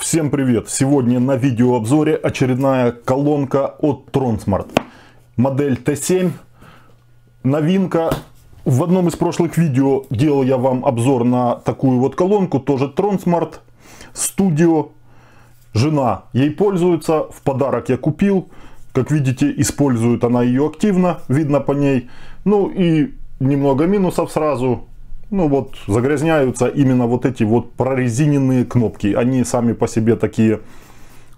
Всем привет! Сегодня на видеообзоре очередная колонка от Tronsmart. Модель T7. Новинка. В одном из прошлых видео делал я вам обзор на такую вот колонку, тоже Tronsmart Studio. Жена ей пользуется, в подарок я купил. Как видите, использует она ее активно, видно по ней. Ну и немного минусов сразу ну вот загрязняются именно вот эти вот прорезиненные кнопки. Они сами по себе такие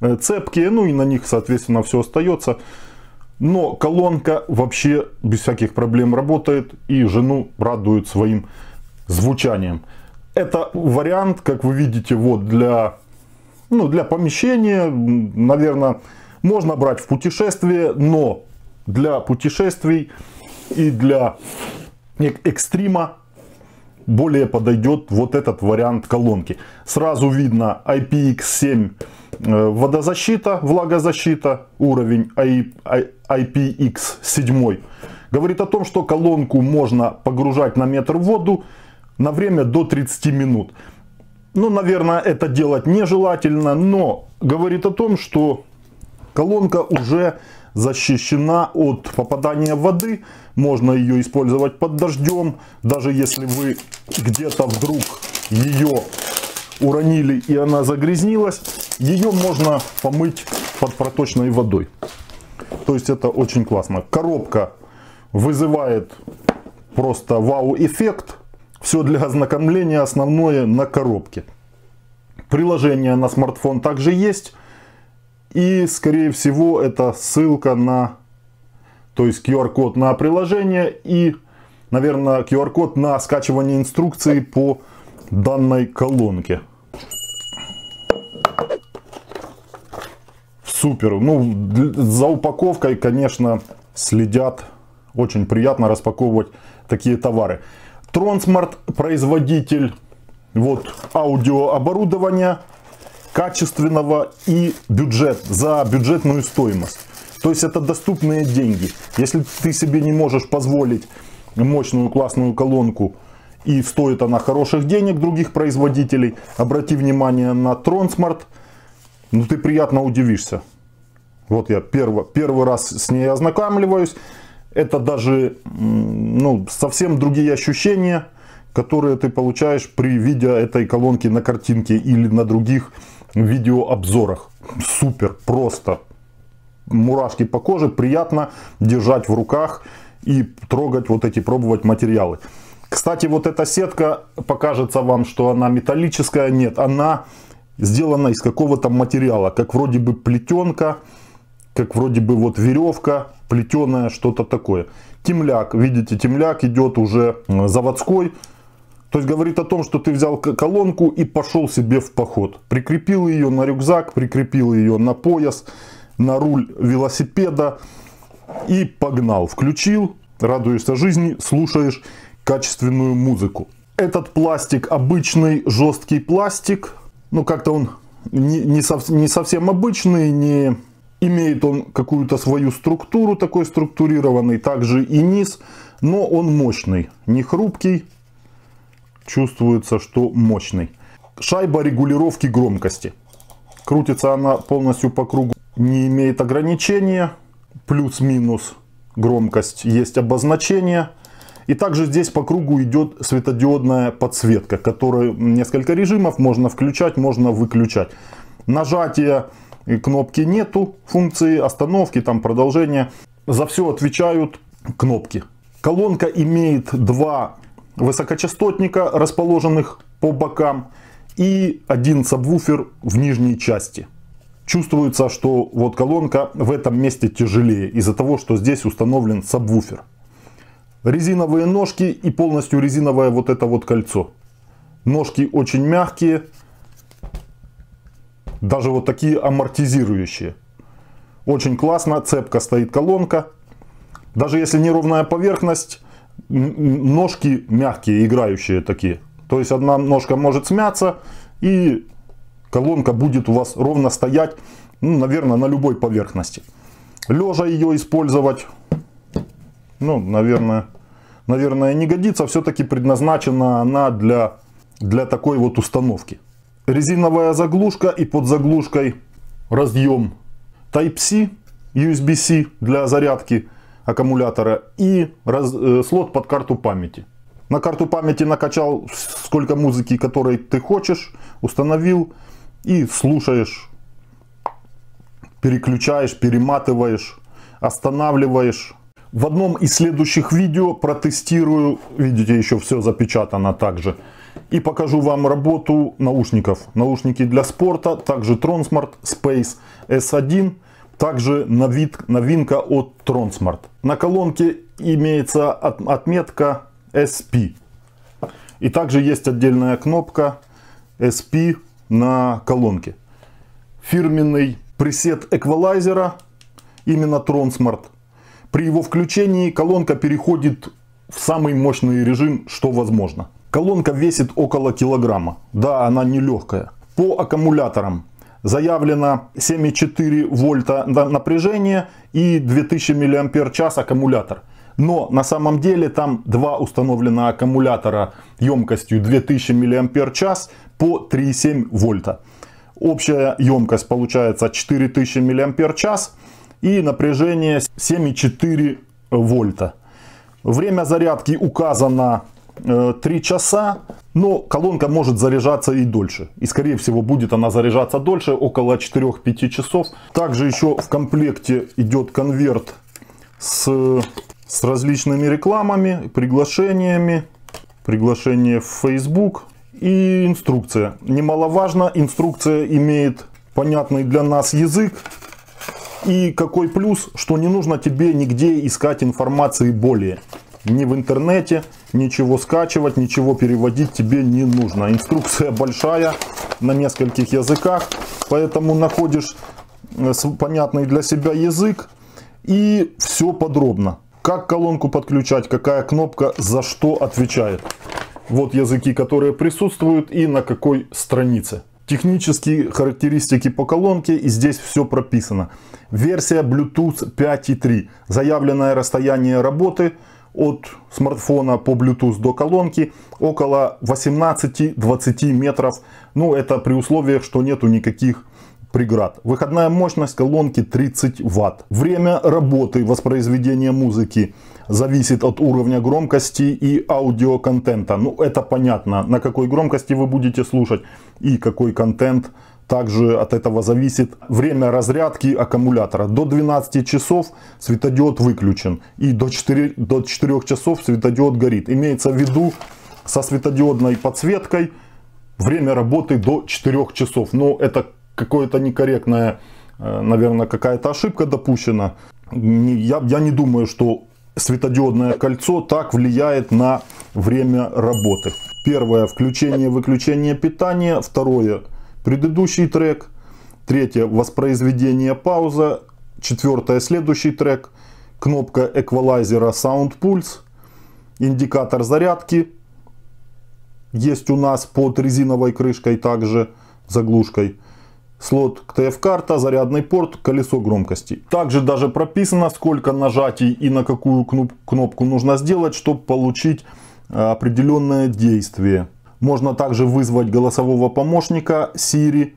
э, цепкие, ну и на них, соответственно, все остается. Но колонка вообще без всяких проблем работает и жену радует своим звучанием. Это вариант, как вы видите, вот для, ну, для помещения, наверное, можно брать в путешествие, но для путешествий и для экстрима более подойдет вот этот вариант колонки. Сразу видно IPX7 э, водозащита, влагозащита, уровень IPX7. Говорит о том, что колонку можно погружать на метр в воду на время до 30 минут. Ну, наверное, это делать нежелательно, но говорит о том, что колонка уже защищена от попадания воды. Можно ее использовать под дождем. Даже если вы где-то вдруг ее уронили и она загрязнилась, ее можно помыть под проточной водой. То есть это очень классно. Коробка вызывает просто вау-эффект. Все для ознакомления основное на коробке. Приложение на смартфон также есть. И, скорее всего, это ссылка на, то есть QR-код на приложение и, наверное, QR-код на скачивание инструкции по данной колонке. Супер. Ну, за упаковкой, конечно, следят. Очень приятно распаковывать такие товары. Трonsмарт производитель вот аудиооборудования качественного и бюджет, за бюджетную стоимость. То есть это доступные деньги. Если ты себе не можешь позволить мощную классную колонку и стоит она хороших денег других производителей, обрати внимание на Tronsmart, ну ты приятно удивишься. Вот я первый, первый раз с ней ознакомливаюсь. Это даже ну, совсем другие ощущения, которые ты получаешь при виде этой колонки на картинке или на других видеообзорах. Супер, просто. Мурашки по коже, приятно держать в руках и трогать вот эти, пробовать материалы. Кстати, вот эта сетка покажется вам, что она металлическая. Нет, она сделана из какого-то материала, как вроде бы плетенка, как вроде бы вот веревка, плетеная, что-то такое. Темляк, видите, темляк идет уже заводской, то есть говорит о том, что ты взял колонку и пошел себе в поход. Прикрепил ее на рюкзак, прикрепил ее на пояс, на руль велосипеда и погнал. Включил, радуешься жизни, слушаешь качественную музыку. Этот пластик обычный жесткий пластик. Ну как-то он не, не, сов, не совсем обычный, не имеет он какую-то свою структуру, такой структурированный. Также и низ, но он мощный, не хрупкий чувствуется, что мощный. Шайба регулировки громкости. Крутится она полностью по кругу, не имеет ограничения. Плюс-минус громкость есть обозначение. И также здесь по кругу идет светодиодная подсветка, которая несколько режимов можно включать, можно выключать. Нажатия кнопки нету, функции остановки, там продолжения. За все отвечают кнопки. Колонка имеет два высокочастотника, расположенных по бокам, и один сабвуфер в нижней части. Чувствуется, что вот колонка в этом месте тяжелее, из-за того, что здесь установлен сабвуфер. Резиновые ножки и полностью резиновое вот это вот кольцо. Ножки очень мягкие, даже вот такие амортизирующие. Очень классно, цепка стоит колонка. Даже если неровная поверхность, ножки мягкие, играющие такие. То есть одна ножка может смяться и колонка будет у вас ровно стоять, ну, наверное, на любой поверхности. Лежа ее использовать, ну, наверное, наверное, не годится. Все-таки предназначена она для, для такой вот установки. резиновая заглушка и под заглушкой разъем Type-C, USB-C для зарядки аккумулятора и раз, э, слот под карту памяти. На карту памяти накачал сколько музыки, которой ты хочешь, установил и слушаешь, переключаешь, перематываешь, останавливаешь. В одном из следующих видео протестирую, видите, еще все запечатано также. И покажу вам работу наушников. Наушники для спорта, также Tronsmart Space S1, также новинка от Tronsmart. На колонке имеется отметка SP. И также есть отдельная кнопка SP на колонке. Фирменный пресет эквалайзера, именно Tronsmart. При его включении колонка переходит в самый мощный режим, что возможно. Колонка весит около килограмма. Да, она не легкая. По аккумуляторам заявлено 7,4 вольта напряжение и 2000 мАч аккумулятор. Но на самом деле там два установлено аккумулятора емкостью 2000 мАч по 3,7 вольта. Общая емкость получается 4000 мАч и напряжение 7,4 вольта. Время зарядки указано 3 э, часа, но колонка может заряжаться и дольше. И скорее всего будет она заряжаться дольше, около 4-5 часов. Также еще в комплекте идет конверт с с различными рекламами, приглашениями, приглашение в Facebook и инструкция. Немаловажно, инструкция имеет понятный для нас язык. И какой плюс, что не нужно тебе нигде искать информации более. Ни в интернете, ничего скачивать, ничего переводить тебе не нужно. Инструкция большая, на нескольких языках, поэтому находишь э, понятный для себя язык и все подробно как колонку подключать, какая кнопка за что отвечает. Вот языки, которые присутствуют и на какой странице. Технические характеристики по колонке и здесь все прописано. Версия Bluetooth 5.3. Заявленное расстояние работы от смартфона по Bluetooth до колонки около 18-20 метров. Ну это при условии, что нету никаких преград. Выходная мощность колонки 30 Вт. Время работы воспроизведения музыки зависит от уровня громкости и аудиоконтента. Ну, это понятно, на какой громкости вы будете слушать и какой контент. Также от этого зависит время разрядки аккумулятора. До 12 часов светодиод выключен. И до 4, до 4 часов светодиод горит. Имеется в виду со светодиодной подсветкой время работы до 4 часов. Но это какое-то некорректное, э, наверное, какая-то ошибка допущена. Я, я не думаю, что светодиодное кольцо так влияет на время работы. Первое, включение-выключение питания. Второе, предыдущий трек. Третье, воспроизведение пауза. Четвертое, следующий трек. Кнопка эквалайзера Sound Pulse. Индикатор зарядки. Есть у нас под резиновой крышкой также заглушкой слот TF-карта, зарядный порт, колесо громкости. Также даже прописано, сколько нажатий и на какую кнопку нужно сделать, чтобы получить э, определенное действие. Можно также вызвать голосового помощника Siri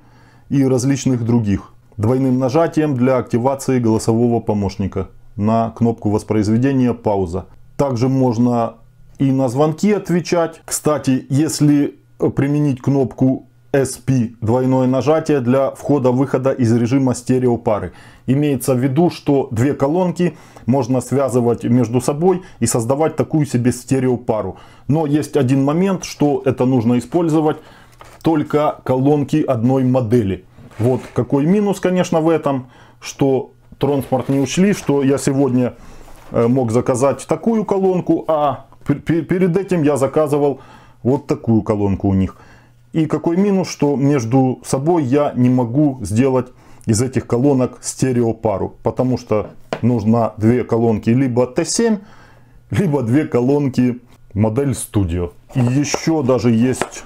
и различных других. Двойным нажатием для активации голосового помощника на кнопку воспроизведения пауза. Также можно и на звонки отвечать. Кстати, если применить кнопку SP двойное нажатие для входа-выхода из режима стереопары. Имеется в виду, что две колонки можно связывать между собой и создавать такую себе стереопару. Но есть один момент, что это нужно использовать только колонки одной модели. Вот какой минус, конечно, в этом, что Тронспорт не учли, что я сегодня э, мог заказать такую колонку, а перед этим я заказывал вот такую колонку у них. И какой минус, что между собой я не могу сделать из этих колонок стереопару, потому что нужно две колонки либо T7, либо две колонки модель Studio. И еще даже есть...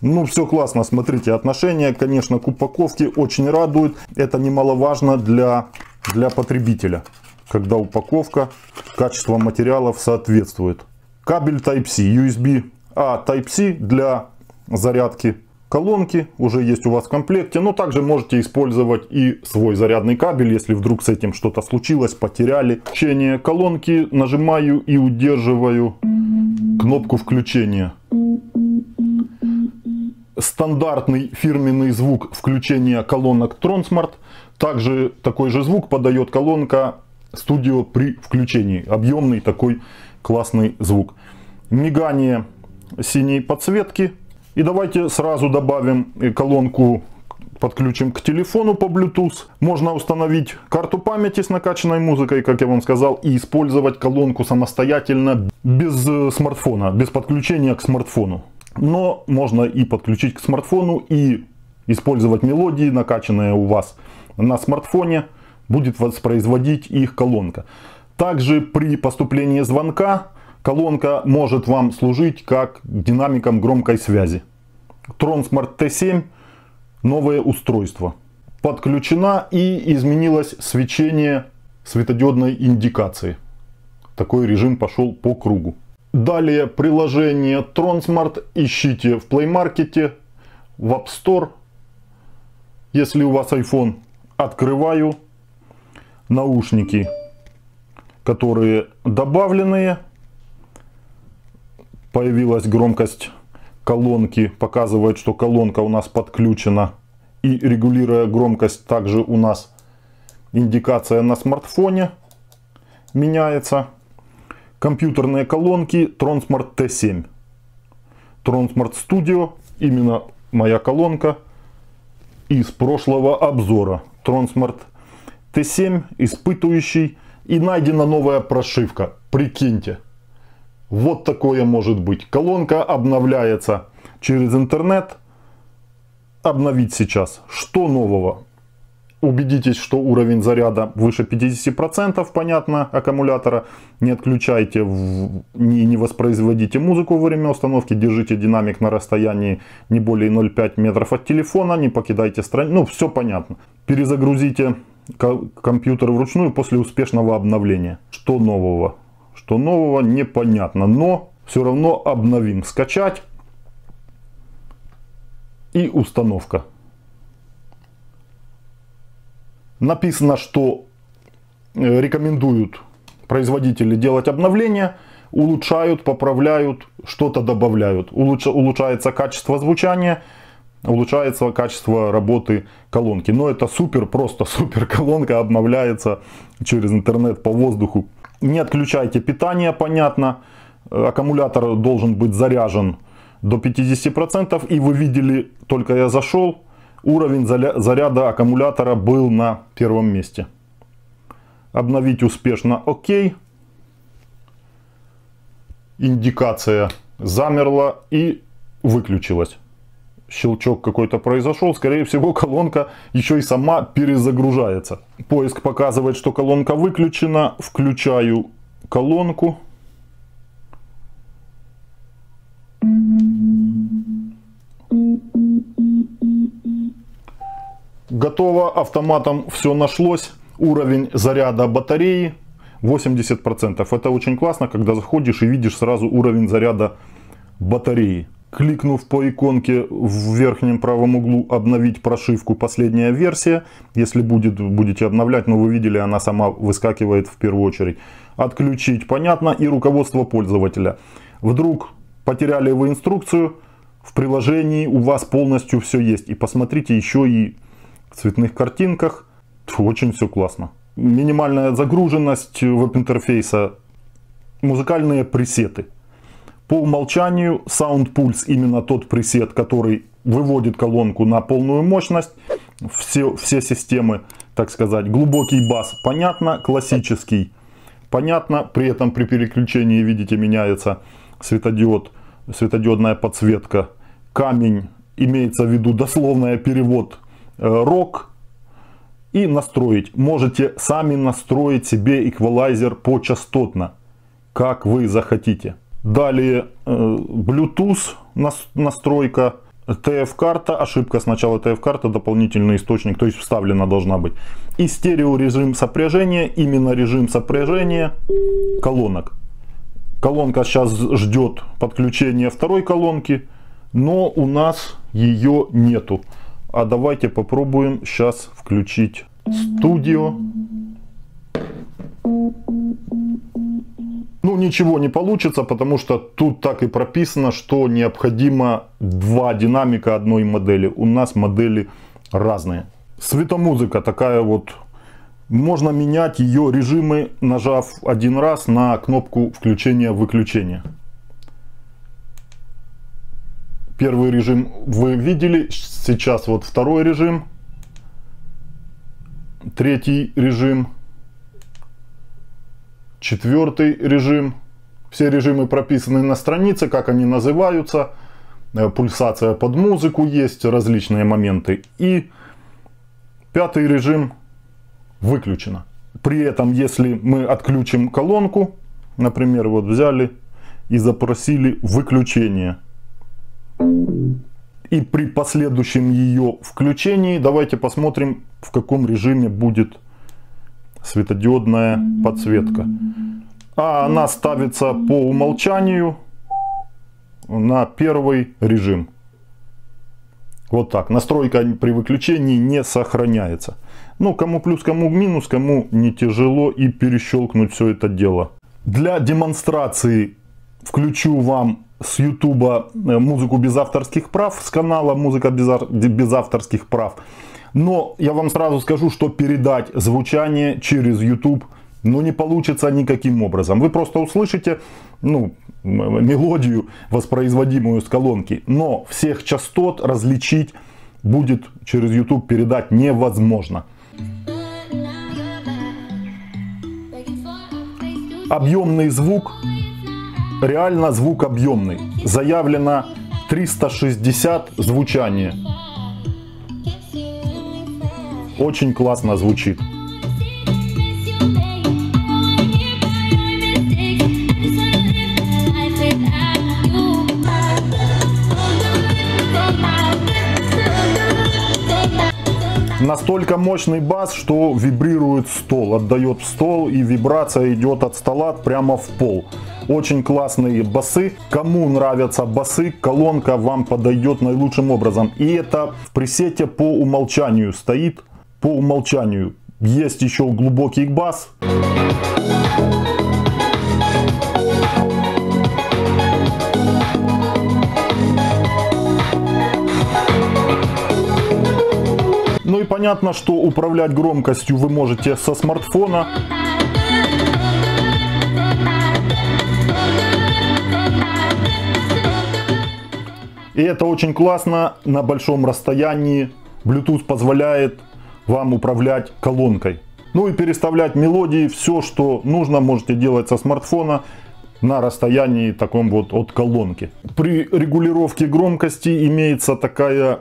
Ну, все классно, смотрите, отношение, конечно, к упаковке очень радует. Это немаловажно для, для потребителя, когда упаковка, качество материалов соответствует. Кабель Type-C, USB а Type-C для зарядки колонки уже есть у вас в комплекте, но также можете использовать и свой зарядный кабель, если вдруг с этим что-то случилось, потеряли. Включение колонки нажимаю и удерживаю кнопку включения. Стандартный фирменный звук включения колонок Tronsmart. Также такой же звук подает колонка Studio при включении. Объемный такой классный звук. Мигание синей подсветки и давайте сразу добавим колонку, подключим к телефону по Bluetooth. Можно установить карту памяти с накачанной музыкой, как я вам сказал, и использовать колонку самостоятельно без э, смартфона, без подключения к смартфону. Но можно и подключить к смартфону и использовать мелодии, накачанные у вас на смартфоне, будет воспроизводить их колонка. Также при поступлении звонка колонка может вам служить как динамиком громкой связи. Tronsmart T7 новое устройство. Подключена и изменилось свечение светодиодной индикации. Такой режим пошел по кругу. Далее приложение Tronsmart ищите в Play Market, в App Store. Если у вас iPhone, открываю наушники, которые добавленные. Появилась громкость колонки показывает, что колонка у нас подключена. И регулируя громкость, также у нас индикация на смартфоне меняется. Компьютерные колонки Tronsmart T7. Tronsmart Studio, именно моя колонка из прошлого обзора. Tronsmart T7, испытывающий. И найдена новая прошивка. Прикиньте. Вот такое может быть. Колонка обновляется через интернет. Обновить сейчас. Что нового? Убедитесь, что уровень заряда выше 50%, понятно, аккумулятора. Не отключайте, не, не воспроизводите музыку во время установки. Держите динамик на расстоянии не более 0,5 метров от телефона. Не покидайте страницу. Ну, все понятно. Перезагрузите компьютер вручную после успешного обновления. Что нового? Что нового непонятно, но все равно обновим. Скачать и установка. Написано, что э, рекомендуют производители делать обновления, улучшают, поправляют, что-то добавляют. Улучш, улучшается качество звучания, улучшается качество работы колонки. Но это супер, просто супер колонка обновляется через интернет по воздуху не отключайте питание, понятно. Аккумулятор должен быть заряжен до 50%. И вы видели, только я зашел, уровень заряда аккумулятора был на первом месте. Обновить успешно ОК. Индикация замерла и выключилась щелчок какой-то произошел, скорее всего колонка еще и сама перезагружается. Поиск показывает, что колонка выключена. Включаю колонку. Готово, автоматом все нашлось. Уровень заряда батареи 80%. Это очень классно, когда заходишь и видишь сразу уровень заряда батареи. Кликнув по иконке в верхнем правом углу «Обновить прошивку. Последняя версия». Если будет, будете обновлять, но вы видели, она сама выскакивает в первую очередь. Отключить, понятно, и руководство пользователя. Вдруг потеряли вы инструкцию, в приложении у вас полностью все есть. И посмотрите еще и в цветных картинках. Очень все классно. Минимальная загруженность веб-интерфейса, музыкальные пресеты – по умолчанию Sound Pulse именно тот пресет, который выводит колонку на полную мощность. Все, все системы, так сказать, глубокий бас, понятно, классический, понятно. При этом при переключении, видите, меняется светодиод, светодиодная подсветка. Камень, имеется в виду дословный перевод э, рок. И настроить. Можете сами настроить себе эквалайзер по частотно, как вы захотите. Далее Bluetooth настройка, TF-карта, ошибка сначала TF-карта, дополнительный источник, то есть вставлена должна быть. И стерео режим сопряжения, именно режим сопряжения колонок. Колонка сейчас ждет подключения второй колонки. но у нас ее нету. А давайте попробуем сейчас включить студио. Ничего не получится, потому что тут так и прописано, что необходимо два динамика одной модели. У нас модели разные. Светомузыка такая вот. Можно менять ее режимы, нажав один раз на кнопку включения-выключения. Первый режим вы видели, сейчас вот второй режим, третий режим, четвертый режим. Все режимы прописаны на странице, как они называются. Э, пульсация под музыку есть, различные моменты. И пятый режим выключено. При этом, если мы отключим колонку, например, вот взяли и запросили выключение. И при последующем ее включении, давайте посмотрим, в каком режиме будет светодиодная подсветка. А она ставится по умолчанию на первый режим. Вот так. Настройка при выключении не сохраняется. Ну, кому плюс, кому минус, кому не тяжело и перещелкнуть все это дело. Для демонстрации включу вам с YouTube э, музыку без авторских прав, с канала музыка без авторских прав. Но я вам сразу скажу, что передать звучание через YouTube ну, не получится никаким образом. Вы просто услышите ну, мелодию, воспроизводимую с колонки, но всех частот различить будет через YouTube передать невозможно. Объемный звук, реально звук объемный. Заявлено 360 звучания. Очень классно звучит. Настолько мощный бас, что вибрирует стол, отдает в стол и вибрация идет от стола прямо в пол. Очень классные басы. Кому нравятся басы, колонка вам подойдет наилучшим образом. И это в пресете по умолчанию стоит по умолчанию. Есть еще глубокий бас. Ну и понятно, что управлять громкостью вы можете со смартфона. И это очень классно на большом расстоянии. Bluetooth позволяет вам управлять колонкой. Ну и переставлять мелодии, все, что нужно, можете делать со смартфона на расстоянии таком вот от колонки. При регулировке громкости имеется такая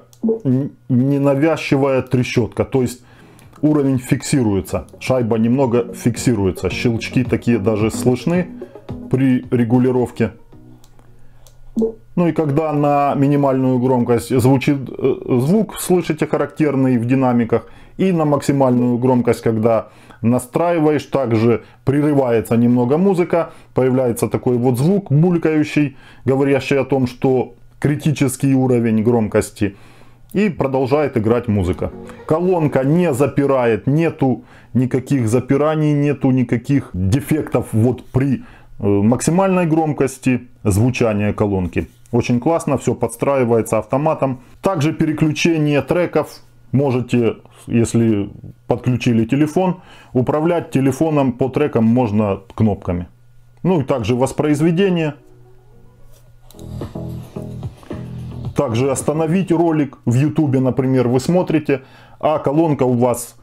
ненавязчивая трещотка, то есть уровень фиксируется, шайба немного фиксируется, щелчки такие даже слышны при регулировке. Ну и когда на минимальную громкость звучит э, звук, слышите характерный в динамиках, и на максимальную громкость, когда настраиваешь, также прерывается немного музыка, появляется такой вот звук булькающий, говорящий о том, что критический уровень громкости. И продолжает играть музыка. Колонка не запирает, нету никаких запираний, нету никаких дефектов вот при э, максимальной громкости звучания колонки. Очень классно, все подстраивается автоматом. Также переключение треков можете, если подключили телефон, управлять телефоном по трекам можно кнопками. Ну и также воспроизведение. Также остановить ролик в YouTube, например, вы смотрите, а колонка у вас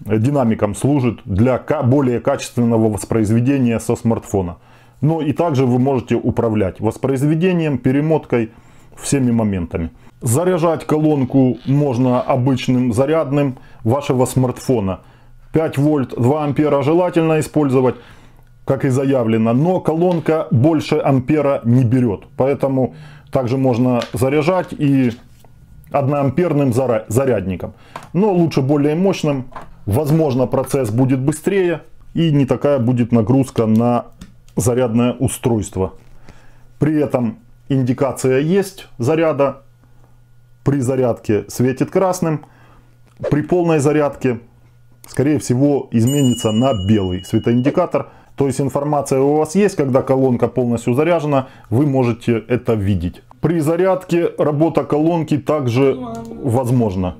динамиком служит для более качественного воспроизведения со смартфона. Но и также вы можете управлять воспроизведением, перемоткой, всеми моментами. Заряжать колонку можно обычным зарядным вашего смартфона. 5 вольт, 2 ампера желательно использовать, как и заявлено. Но колонка больше ампера не берет. Поэтому также можно заряжать и одноамперным зарядником. Но лучше более мощным. Возможно процесс будет быстрее и не такая будет нагрузка на зарядное устройство. При этом индикация есть заряда. При зарядке светит красным. При полной зарядке, скорее всего, изменится на белый светоиндикатор. То есть информация у вас есть, когда колонка полностью заряжена, вы можете это видеть. При зарядке работа колонки также возможна.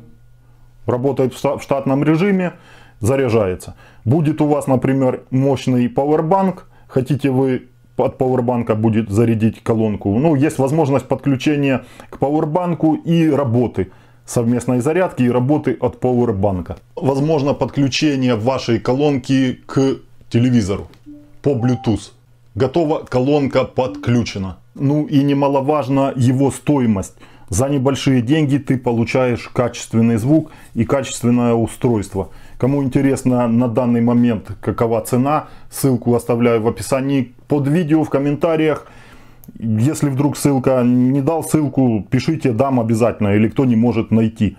Работает в штатном режиме, заряжается. Будет у вас, например, мощный пауэрбанк, хотите вы от пауэрбанка будет зарядить колонку. Ну, есть возможность подключения к пауэрбанку и работы совместной зарядки и работы от пауэрбанка. Возможно подключение вашей колонки к телевизору по Bluetooth. Готова колонка подключена. Ну и немаловажно его стоимость. За небольшие деньги ты получаешь качественный звук и качественное устройство. Кому интересно на данный момент какова цена, ссылку оставляю в описании под видео, в комментариях. Если вдруг ссылка не дал ссылку, пишите, дам обязательно, или кто не может найти.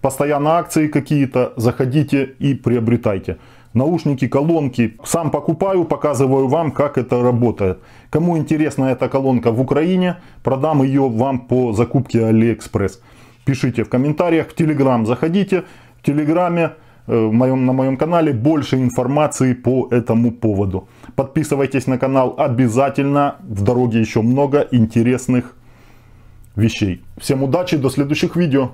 Постоянно акции какие-то, заходите и приобретайте наушники, колонки. Сам покупаю, показываю вам, как это работает. Кому интересна эта колонка в Украине, продам ее вам по закупке AliExpress. Пишите в комментариях, в Telegram заходите. В Телеграме э, в моем, на моем канале больше информации по этому поводу. Подписывайтесь на канал обязательно. В дороге еще много интересных вещей. Всем удачи, до следующих видео.